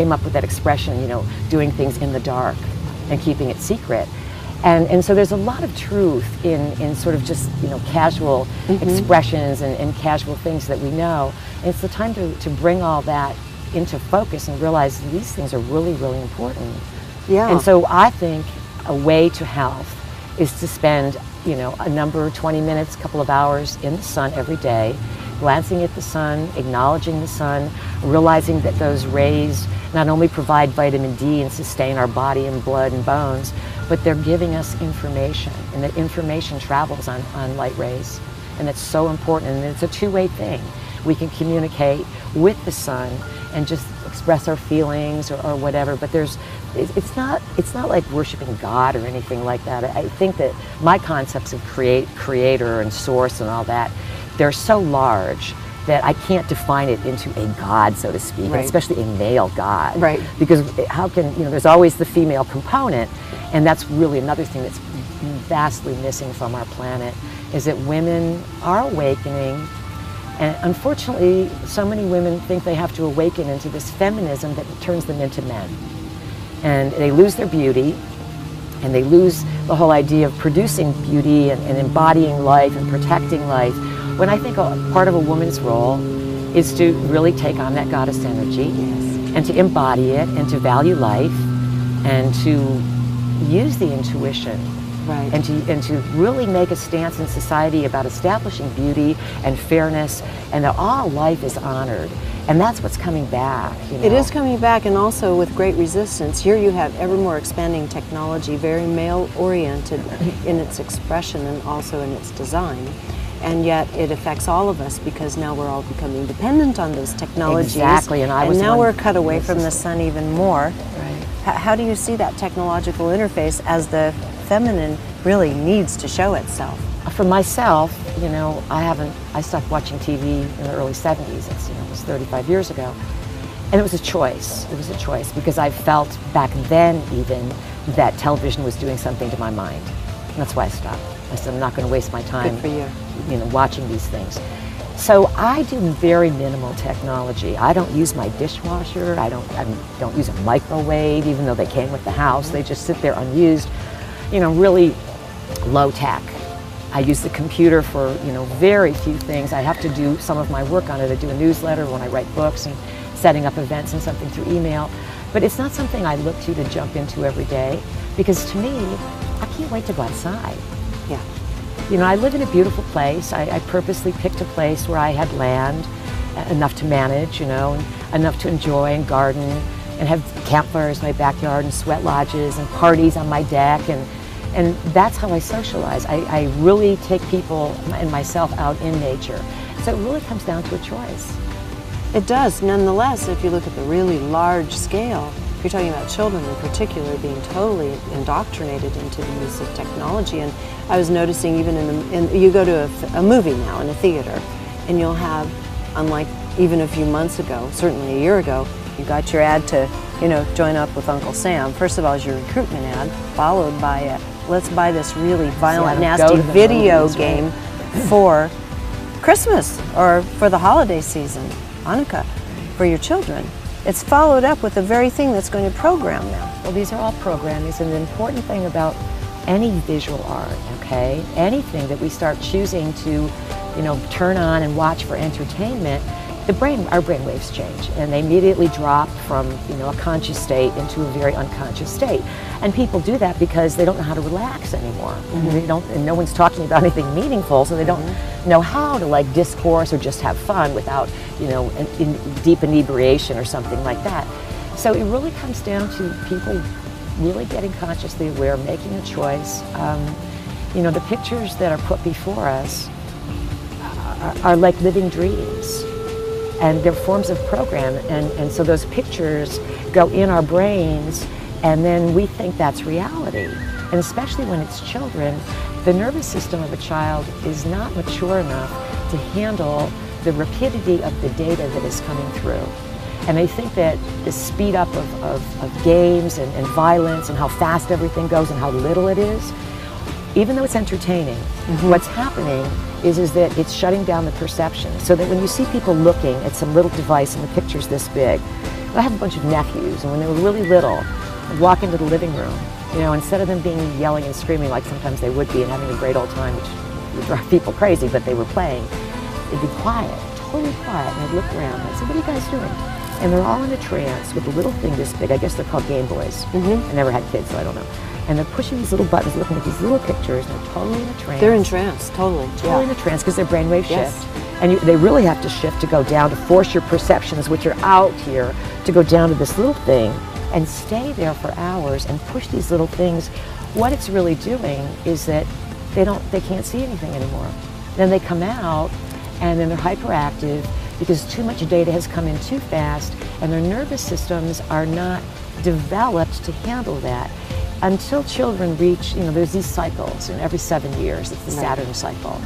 came up with that expression, you know, doing things in the dark and keeping it secret. And, and so there's a lot of truth in, in sort of just, you know, casual Mm-hmm. expressions and, and casual things that we know. And it's the time to, to bring all that into focus and realize these things are really, really important. Yeah. And so I think a way to health is to spend, you know, a number, 20 minutes, couple of hours in the sun every day, glancing at the sun, acknowledging the sun, realizing that those rays not only provide vitamin D and sustain our body and blood and bones, but they're giving us information, and that information travels on, on light rays. And it's so important, and it's a two-way thing. We can communicate with the sun and just express our feelings or, or whatever, but there's, it's not, it's not like worshiping God or anything like that. I think that my concepts of create, creator and source and all that, they're so large that I can't define it into a God, so to speak, Right. especially a male God. Right. Because how can, you know, there's always the female component, and that's really another thing that's vastly missing from our planet, is that women are awakening, and unfortunately, so many women think they have to awaken into this feminism that turns them into men. And they lose their beauty, and they lose the whole idea of producing beauty and, and embodying life and protecting life. When I think a part of a woman's role is to really take on that goddess energy and to embody it and to value life and to use the intuition Right. and to, and to really make a stance in society about establishing beauty and fairness and that all life is honored. And that's what's coming back. You know? It is coming back and also with great resistance. Here you have ever more expanding technology, very male oriented in its expression and also in its design. And yet it affects all of us because now we're all becoming dependent on those technologies. Exactly, and I was now we're cut away from the sun even more. Right. H- how do you see that technological interface as the feminine really needs to show itself? For myself, you know, I haven't, I stopped watching TV in the early 70s. It's, you know, it was 35 years ago. And it was a choice. It was a choice because I felt back then even that television was doing something to my mind. That's why I stopped. I said, I'm not going to waste my time, for you. you know, watching these things. So I do very minimal technology. I don't use my dishwasher. I don't, I don't use a microwave, even though they came with the house. They just sit there unused. You know, really low tech. I use the computer for, you know, very few things. I have to do some of my work on it. I do a newsletter when I write books and setting up events and something through email. But it's not something I look to to jump into every day because to me, I can't wait to go outside. Yeah. You know, I live in a beautiful place. I, I purposely picked a place where I had land, enough to manage, you know, and enough to enjoy and garden and have campfires in my backyard and sweat lodges and parties on my deck. And, and that's how I socialize. I, I really take people and myself out in nature. So it really comes down to a choice. It does. Nonetheless, if you look at the really large scale, if you're talking about children in particular being totally indoctrinated into the use of technology, and I was noticing even in the, in, you go to a movie now in a theater, and you'll have, unlike even a few months ago, certainly a year ago, you got your ad to, you know, join up with Uncle Sam. First of all, is your recruitment ad, followed by a, let's buy this really violent, nasty video movies, right? game for Christmas or for the holiday season, Hanukkah, for your children. It's followed up with the very thing that's going to program them. Well, these are all programmings, and the important thing about any visual art, okay, anything that we start choosing to, you know, turn on and watch for entertainment, the brain, our brain waves change, and they immediately drop from, you know, a conscious state into a very unconscious state. And people do that because they don't know how to relax anymore. They don't, and no one's talking about anything meaningful, so they don't know how to like discourse or just have fun without, you know, in, in deep inebriation or something like that. So it really comes down to people really getting consciously aware, making a choice. Um, you know, the pictures that are put before us are, are like living dreams. And they're forms of program. And, and so those pictures go in our brains, and then we think that's reality. And especially when it's children, the nervous system of a child is not mature enough to handle the rapidity of the data that is coming through. And I think that the speed up of, of, of games and, and violence and how fast everything goes and how little it is, even though it's entertaining, mm-hmm. what's happening is, is that it's shutting down the perception. So that when you see people looking at some little device and the picture's this big, I have a bunch of nephews, and when they were really little, I'd walk into the living room, you know, instead of them being yelling and screaming like sometimes they would be and having a great old time, which would drive people crazy, but they were playing, it'd be quiet, totally quiet, and I'd look around and I'd say, what are you guys doing? And they're all in a trance with a little thing this big. I guess they're called Game Boys. Mhm. I never had kids, so I don't know. And they're pushing these little buttons, looking at these little pictures, and they're totally in a trance. They're in trance, totally. totally in a trance because their brainwave Yes. shift. And you, they really have to shift to go down to force your perceptions, which are out here, to go down to this little thing and stay there for hours and push these little things. What it's really doing is that they don't, they can't see anything anymore. Then they come out and then they're hyperactive because too much data has come in too fast and their nervous systems are not developed to handle that until children reach, you know, there's these cycles, and every seven years, it's the Right. Saturn cycle.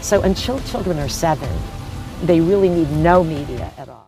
So until children are seven, they really need no media at all.